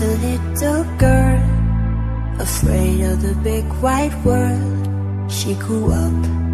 a little girl, afraid of the big wide world. She grew up